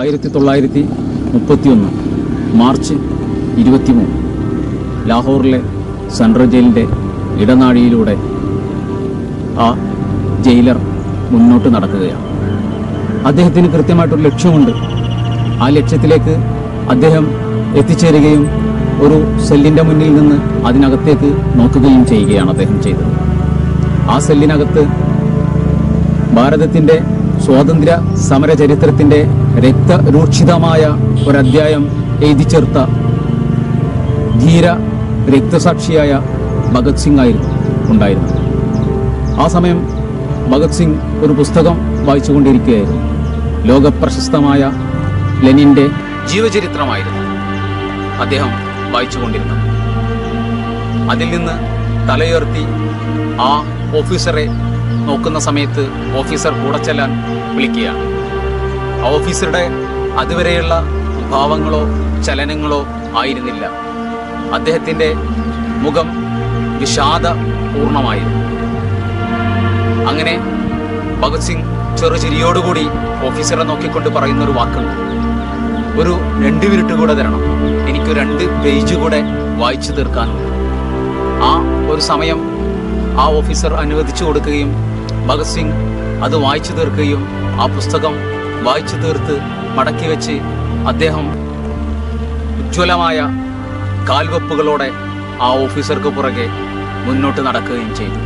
ആയിരത്തി തൊള്ളായിരത്തി മുപ്പത്തിയൊന്ന് മാർച്ച് ഇരുപത്തിമൂന്ന് ലാഹോറിലെ സെൻട്രൽ ജയിലിന്റെ ഇടനാഴിയിലൂടെ ആ ജയിലർ മുന്നോട്ട് നടക്കുകയാണ്. അദ്ദേഹത്തിന് കൃത്യമായിട്ടൊരു ലക്ഷ്യമുണ്ട്. ആ ലക്ഷ്യത്തിലേക്ക് അദ്ദേഹം എത്തിച്ചേരുകയും ഒരു സെല്ലിന്റെ മുന്നിൽ നിന്ന് അതിനകത്തേക്ക് നോക്കുകയും ചെയ്യുകയാണ് അദ്ദേഹം ചെയ്തത്. ആ സെല്ലിനകത്ത് ഭാരതത്തിന്റെ സ്വാതന്ത്ര്യ സമര ചരിത്രത്തിന്റെ രക്തരൂക്ഷിതമായ ഒരധ്യായം എഴുതി ചേർത്ത ധീര രക്തസാക്ഷിയായ ഭഗത് സിംഗ് ആയിരുന്നു ഉണ്ടായിരുന്നത്. ആ സമയം ഭഗത് സിംഗ് ഒരു പുസ്തകം വായിച്ചുകൊണ്ടിരിക്കുകയായിരുന്നു. ലോകപ്രശസ്തമായ ലെനിന്റെ ജീവചരിത്രമായിരുന്നു അദ്ദേഹം വായിച്ചുകൊണ്ടിരുന്നത്. അതിൽ നിന്ന് തലയുയർത്തി ആ ഓഫീസറെ നോക്കുന്ന സമയത്ത് ഓഫീസർ കൂടെ ചെല്ലാൻ വിളിക്കുകയാണ്. ആ ഓഫീസറുടെ അതുവരെയുള്ള ഭാവങ്ങളോ ചലനങ്ങളോ ആയിരുന്നില്ല. അദ്ദേഹത്തിന്റെ മുഖം വിഷാദ പൂർണമായിരുന്നു അങ്ങനെ ഭഗത് സിംഗ് ചെറുചിരിയോടുകൂടി ഓഫീസറെ നോക്കിക്കൊണ്ട് പറയുന്ന ഒരു വാക്കുണ്ട്. ഒരു രണ്ട് മിനിറ്റ് കൂടെ തരണം. എനിക്ക് രണ്ട് പേജ് കൂടെ വായിച്ചു തീർക്കാനുണ്ട്. ആ ഒരു സമയം ആ ഓഫീസർ അനുവദിച്ചു കൊടുക്കുകയും ഭഗത് സിംഗ് അത് വായിച്ചു തീർക്കുകയും ആ പുസ്തകം വായിച്ചു തീർത്ത് മടക്കി വെച്ച് അദ്ദേഹം ഉജ്ജ്വലമായ കാൽവെപ്പുകളോടെ ആ ഓഫീസർക്ക് പുറകെ മുന്നോട്ട് നടക്കുകയും ചെയ്തു.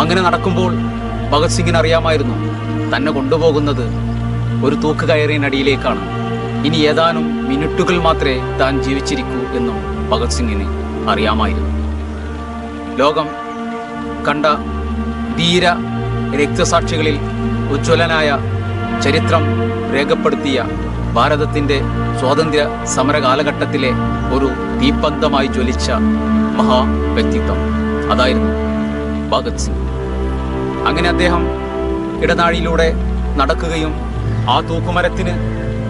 അങ്ങനെ നടക്കുമ്പോൾ ഭഗത് സിംഗിന് അറിയാമായിരുന്നു തന്നെ കൊണ്ടുപോകുന്നത് ഒരു തൂക്കുകയറിനടിയിലേക്കാണ്. ഇനി ഏതാനും മിനിറ്റുകൾ മാത്രമേ താൻ ജീവിച്ചിരിക്കൂ എന്നും ഭഗത് സിംഗിന് അറിയാമായിരുന്നു. ലോകം കണ്ട ധീര രക്തസാക്ഷികളിൽ ഉജ്ജ്വലനായ ചരിത്രം രേഖപ്പെടുത്തിയ ഭാരതത്തിന്റെ സ്വാതന്ത്ര്യ സമര കാലഘട്ടത്തിലെ ഒരു ദീപന്തമായി ജ്വലിച്ച മഹാ വ്യക്തിത്വം. അതായിരുന്നു ഭഗത് സിംഗ്. അങ്ങനെ അദ്ദേഹം ഇടനാഴിയിലൂടെ നടക്കുകയും ആ തൂക്കുമരത്തിന്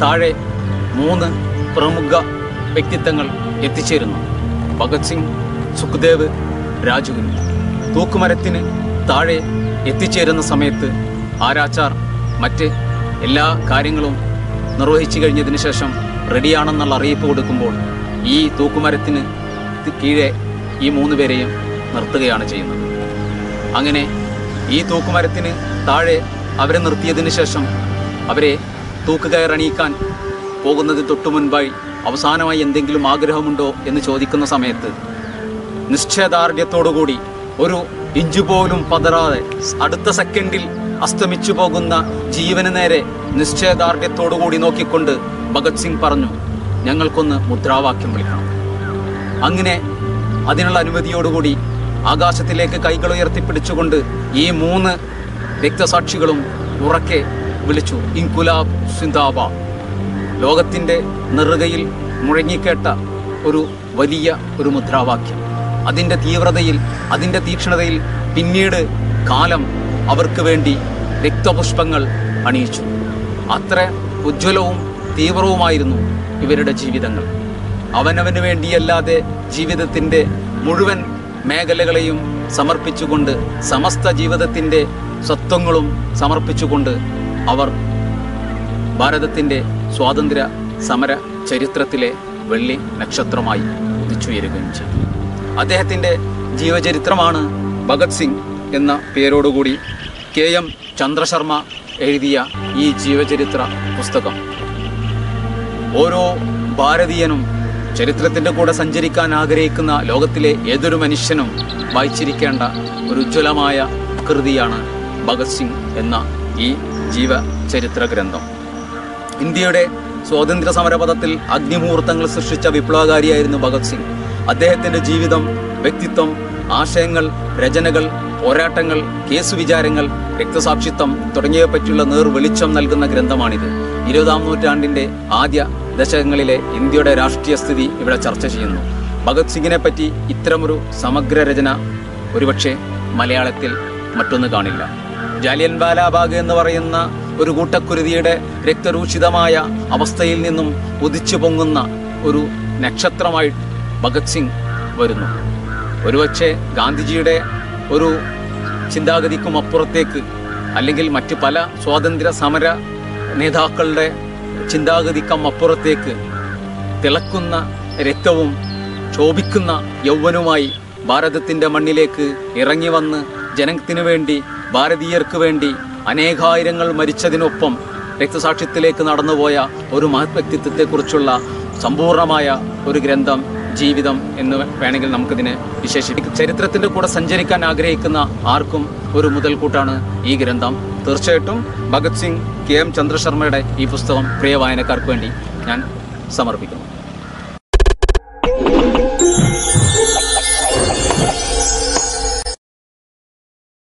താഴെ മൂന്ന് പ്രമുഖ വ്യക്തിത്വങ്ങൾ എത്തിച്ചേരുന്നു. ഭഗത് സിംഗ് സുഖ്ദേവ് രാജുവിന്. തൂക്കുമരത്തിന് താഴെ എത്തിച്ചേരുന്ന സമയത്ത് ആരാച്ചാർ മറ്റ് എല്ലാ കാര്യങ്ങളും നിർവഹിച്ചു കഴിഞ്ഞതിന് ശേഷം റെഡിയാണെന്നുള്ള അറിയിപ്പ് കൊടുക്കുമ്പോൾ ഈ തൂക്കുമരത്തിന് കീഴെ ഈ മൂന്ന് പേരെയും നിർത്തുകയാണ് ചെയ്യുന്നത്. അങ്ങനെ ഈ തൂക്കുമരത്തിന് താഴെ അവരെ നിർത്തിയതിന് ശേഷം അവരെ തൂക്കുകയറണിയിക്കാൻ പോകുന്നതിന് തൊട്ടു മുൻപായി അവസാനമായി എന്തെങ്കിലും ആഗ്രഹമുണ്ടോ എന്ന് ചോദിക്കുന്ന സമയത്ത് നിശ്ചയദാർഢ്യത്തോടുകൂടി ഒരു ഇഞ്ചു പോലും പതറാതെ അടുത്ത സെക്കൻഡിൽ അസ്തമിച്ചു പോകുന്ന ജീവന് നേരെ നിശ്ചയദാർഢ്യത്തോടുകൂടി നോക്കിക്കൊണ്ട് ഭഗത് സിംഗ് പറഞ്ഞു ഞങ്ങൾക്കൊന്ന് മുദ്രാവാക്യം വിളിക്കണം. അങ്ങനെ അതിനുള്ള അനുമതിയോടുകൂടി ആകാശത്തിലേക്ക് കൈകൾ ഉയർത്തിപ്പിടിച്ചുകൊണ്ട് ഈ മൂന്ന് രക്തസാക്ഷികളും ഉറക്കെ വിളിച്ചു ഇൻകുലാബ് സിന്ദാബ. ലോകത്തിന്റെ നെറുകയിൽ മുഴങ്ങിക്കേട്ട ഒരു വലിയ ഒരു മുദ്രാവാക്യം. അതിന്റെ തീവ്രതയിൽ അതിന്റെ തീക്ഷ്ണതയിൽ പിന്നീട് കാലം അവർക്ക് വേണ്ടി രക്തപുഷ്പങ്ങൾ അണിയിച്ചു. അത്ര ഉജ്ജ്വലവും തീവ്രവുമായിരുന്നു ഇവരുടെ ജീവിതങ്ങൾ. അവനവന് വേണ്ടിയല്ലാതെ ജീവിതത്തിന്റെ മുഴുവൻ മേഖലകളെയും സമർപ്പിച്ചുകൊണ്ട് സമസ്ത ജീവിതത്തിന്റെ സ്വത്വങ്ങളും സമർപ്പിച്ചുകൊണ്ട് അവർ ഭാരതത്തിന്റെ സ്വാതന്ത്ര്യ സമര ചരിത്രത്തിലെ വെള്ളി നക്ഷത്രമായി ഉദിച്ചുയരുകയും ചെയ്തു. അദ്ദേഹത്തിന്റെ ജീവചരിത്രമാണ് ഭഗത് സിംഗ് എന്ന പേരോടുകൂടി കെ എം ചന്ദ്രശർമ്മ എഴുതിയ ഈ ജീവചരിത്ര പുസ്തകം. ഓരോ ഭാരതീയനും ചരിത്രത്തിന്റെ കൂടെ സഞ്ചരിക്കാൻ ആഗ്രഹിക്കുന്ന ലോകത്തിലെ ഏതൊരു മനുഷ്യനും വായിച്ചിരിക്കേണ്ട ഒരു ഉജ്ജ്വലമായ കൃതിയാണ് ഭഗത് സിംഗ് എന്ന ഈ ജീവചരിത്ര ഗ്രന്ഥം. ഇന്ത്യയുടെ സ്വാതന്ത്ര്യ സമരപഥത്തിൽ അഗ്നിമുഹൂർത്തങ്ങൾ സൃഷ്ടിച്ച വിപ്ലവകാരിയായിരുന്നു ഭഗത് സിംഗ്. അദ്ദേഹത്തിന്റെ ജീവിതം വ്യക്തിത്വം ആശയങ്ങൾ രചനകൾ പോരാട്ടങ്ങൾ കേസ് വിചാരങ്ങൾ രക്തസാക്ഷിത്വം തുടങ്ങിയവയെപ്പറ്റിയുള്ള നേർ വെളിച്ചം നൽകുന്ന ഗ്രന്ഥമാണിത്. ഇരുപതാം നൂറ്റാണ്ടിന്റെ ആദ്യ ദശകങ്ങളിലെ ഇന്ത്യയുടെ രാഷ്ട്രീയ സ്ഥിതി ഇവിടെ ചർച്ച ചെയ്യുന്നു. ഭഗത് സിംഗിനെ പറ്റി ഇത്തരമൊരു സമഗ്ര രചന ഒരുപക്ഷെ മലയാളത്തിൽ മറ്റൊന്ന് കാണില്ല. ജാലിയൻ ബാലാബാഗ് എന്ന് പറയുന്ന ഒരു കൂട്ടക്കുരുതിയുടെ രക്തരൂഷിതമായ അവസ്ഥയിൽ നിന്നും ഉദിച്ചു പൊങ്ങുന്ന ഒരു നക്ഷത്രമായി ഭഗത് സിംഗ് വരുന്നു. ഒരുപക്ഷെ ഗാന്ധിജിയുടെ ഒരു ചിന്താഗതിക്കും അപ്പുറത്തേക്ക് അല്ലെങ്കിൽ മറ്റ് പല സ്വാതന്ത്ര്യ സമര നേതാക്കളുടെ ചിന്താഗതിക്കും അപ്പുറത്തേക്ക് തിളക്കുന്ന രക്തവും ശോഭിക്കുന്ന യൗവനുമായി ഭാരതത്തിന്റെ മണ്ണിലേക്ക് ഇറങ്ങി വന്ന് ജനത്തിനു വേണ്ടി ഭാരതീയർക്ക് വേണ്ടി അനേകായിരങ്ങൾ മരിച്ചതിനൊപ്പം രക്തസാക്ഷ്യത്തിലേക്ക് നടന്നുപോയ ഒരു മഹത് വ്യക്തിത്വത്തെക്കുറിച്ചുള്ള സമ്പൂർണമായ ഒരു ഗ്രന്ഥം ജീവിതം എന്ന് വേണമെങ്കിൽ നമുക്കിതിനെ വിശേഷിപ്പിക്കും. ചരിത്രത്തിന്റെ കൂടെ സഞ്ചരിക്കാൻ ആഗ്രഹിക്കുന്ന ആർക്കും ഒരു മുതൽക്കൂട്ടാണ് ഈ ഗ്രന്ഥം. തീർച്ചയായിട്ടും ഭഗത് സിംഗ് കെ എം ചന്ദ്രശർമ്മയുടെ ഈ പുസ്തകം പ്രിയ വായനക്കാർക്ക് വേണ്ടി ഞാൻ സമർപ്പിക്കുന്നു.